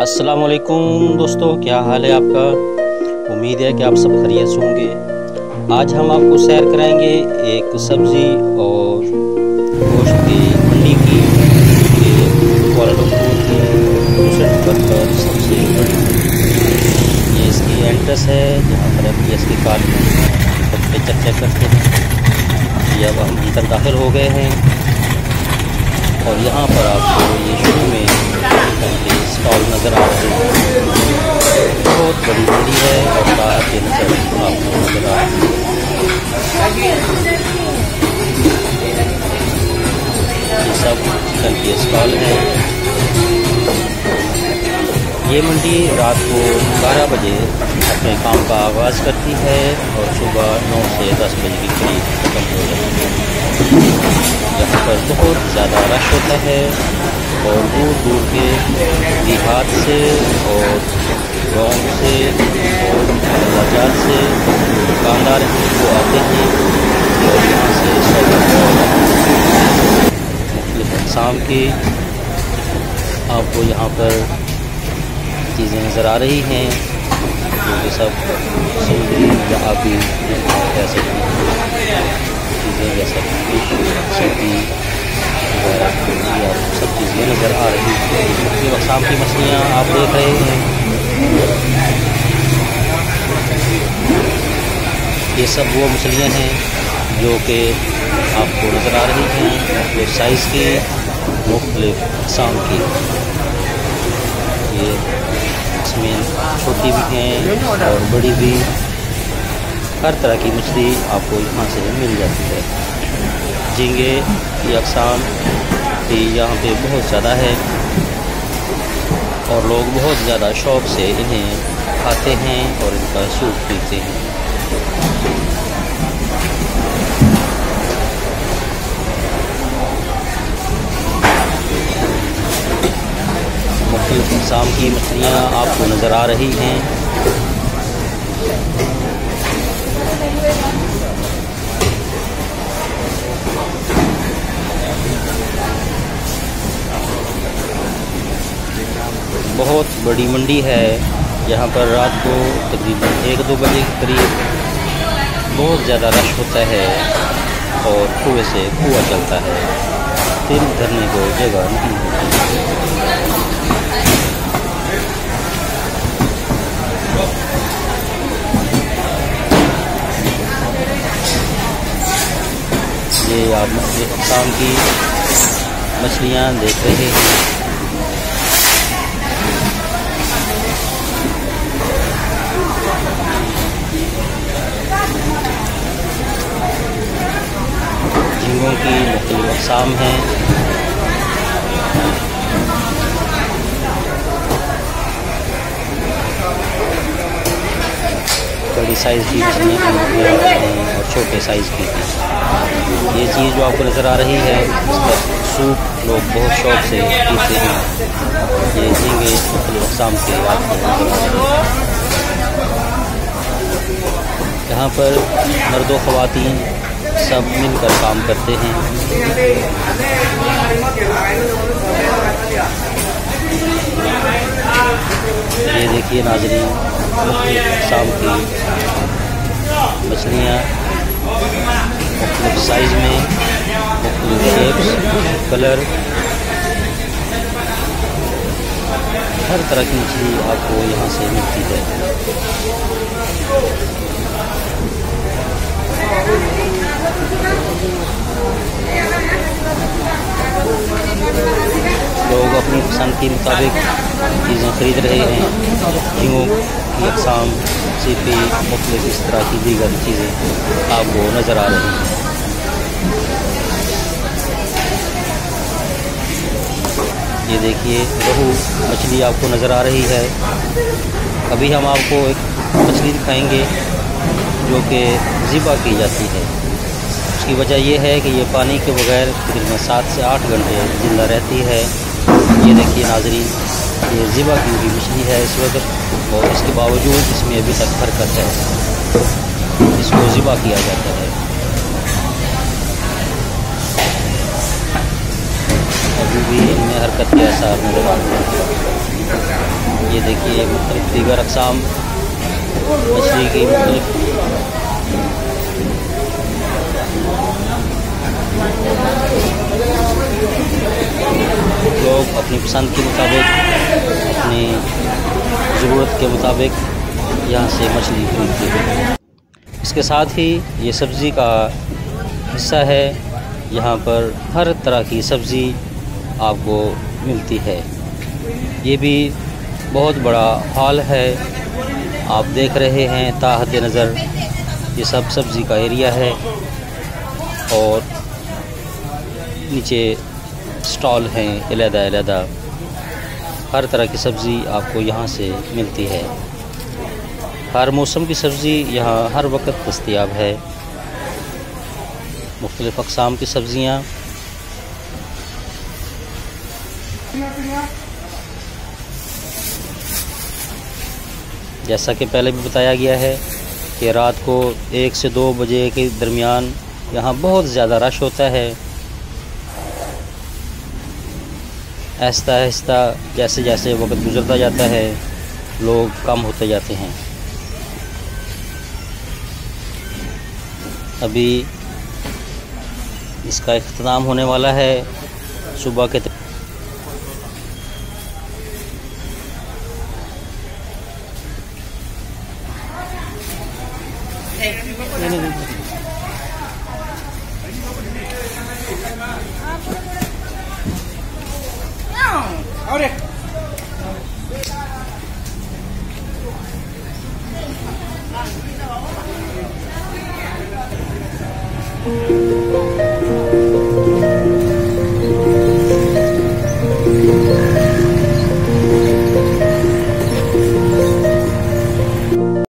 अस्सलाम वालेकुम दोस्तों, क्या हाल है आपका? उम्मीद है कि आप सब खरीत होंगे। आज हम आपको सैर कराएँगे एक सब्ज़ी और गोश्त की, मंडी की की सबसे बड़ी। ये इसकी एंट्रेंस है, जहाँ पर हम इसकी कार में करते हैं। ये अब हम अंदर दाखिल हो गए हैं। चिकन के हैं ये मंडी रात को 12 बजे अपने काम का आगाज़ करती है और सुबह 9 से 10 बजे के करीब खत्म हो जाती है। यहाँ पर बहुत ज़्यादा रश होता है और दूर दूर के देहात से और गाँव से और बाज़ार से दुकानदार वो आते हैं और यहाँ से मुख्तलिफ़ अकसाम की आपको यहाँ पर चीज़ें नज़र आ रही हैं, जो कि सब समुद्री या आबी कह सकते हैं चीज़ें जैसे सब्ज़ी सब चीज़ें नज़र आ रही हैं। मुख्य अकसाम की मछलियाँ आप देख रहे हैं। ये सब वो मछलियाँ हैं जो कि आपको नज़र आ रही हैं, जो साइज़ की मुख्तलिफ़ अकसाम की। ये इसमें छोटी भी हैं और बड़ी भी। हर तरह की मछली आपको यहाँ से मिल जाती है। झींगे की अकसाम भी यहाँ पे बहुत ज़्यादा है और लोग बहुत ज़्यादा शौक़ से इन्हें खाते हैं और इनका सूप पीते हैं। किस्म की मछलियाँ आपको नज़र आ रही हैं। बहुत बड़ी मंडी है। यहाँ पर रात को तकरीबन एक दो बजे के करीब बहुत ज़्यादा रश होता है और कुएँ से कुआ चलता है। फिर धरने को जगह नहीं होती। ये आप शाम की मछलियाँ देख रहे हैं। झींगों की मुख्तु अकसाम हैं। साइज़ की और छोटे साइज़ की ये चीज़ जो आपको नज़र आ रही है इसका सूप लोग बहुत शौक से पीते हैं। ये झींगे अकसाम के आपको यहाँ पर मर्द ख़वान सब मिलकर काम करते हैं। ये देखिए नाजरी शाम की मछलियाँ, मुख्तलिफ़ साइज़ में, मुख्तलिफ़ शेप्स कलर हर तरह की मछली आपको यहाँ से मिलती है। लोग अपनी पसंद के मुताबिक चीज़ें ख़रीद रहे हैं। यूँ की अकसाम सीपी, मुख्तलिफ़ इस तरह की दीगर चीज़ें आपको नज़र आ रही हैं। ये देखिए, रोहू मछली आपको नज़र आ रही है। अभी हम आपको एक मछली दिखाएँगे जो कि ज़िबा की जाती है। उसकी वजह यह है कि ये पानी के बगैर तकरीबन सात से आठ घंटे ज़िंदा रहती है। ये देखिए नाजरीन ये ज़िबा की हुई मछली है इस वक्त और इसके बावजूद इसमें अभी तक हरकत है। इसको ज़िबा किया जाता है। अभी भी इनमें हरकत के आसार नज़र आ रहे हैं। देखिए मुख्तलिफ़ दीगर अकसाम, मछली की मुख्तलिफ़ लोग अपनी पसंद के मुताबिक, अपनी ज़रूरत के मुताबिक यहाँ से मछली खरीदते हैं। इसके साथ ही ये सब्ज़ी का हिस्सा है। यहाँ पर हर तरह की सब्ज़ी आपको मिलती है। ये भी बहुत बड़ा हॉल है। आप देख रहे हैं ताहत नज़र ये सब सब्ज़ी का एरिया है और नीचे स्टॉल हैं अलहदा अलहदा हर तरह की सब्ज़ी आपको यहाँ से मिलती है। हर मौसम की सब्ज़ी यहाँ हर वक्त दस्तियाब है। मुख्तलिफ़ अकसाम की सब्ज़ियाँ। जैसा कि पहले भी बताया गया है कि रात को एक से दो बजे के दरमियान यहाँ बहुत ज़्यादा रश होता है। आहिस्ता आहिस्ता जैसे जैसे वक्त गुज़रता जाता है, लोग कम होते जाते हैं। अभी इसका अख्ताम होने वाला है सुबह के